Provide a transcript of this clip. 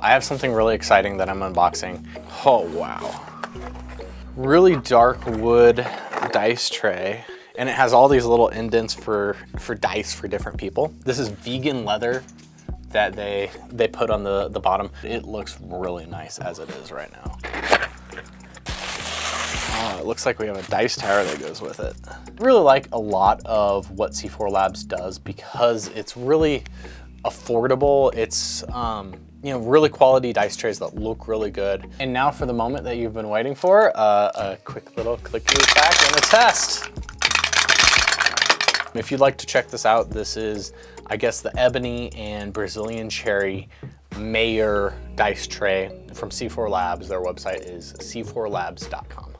I have something really exciting that I'm unboxing. Oh, wow. Really dark wood dice tray. And it has all these little indents for, for dice for different people. This is vegan leather that they, they put on the, the bottom. It looks really nice as it is right now. Oh, it looks like we have a dice tower that goes with it. I really like a lot of what C4 Labs does because it's really affordable. It's um, you know, really quality dice trays that look really good. And now for the moment that you've been waiting for, uh, a quick little clicky back and a test. If you'd like to check this out, this is, I guess, the Ebony and Brazilian Cherry Mayor dice tray from C4 Labs. Their website is c4labs.com.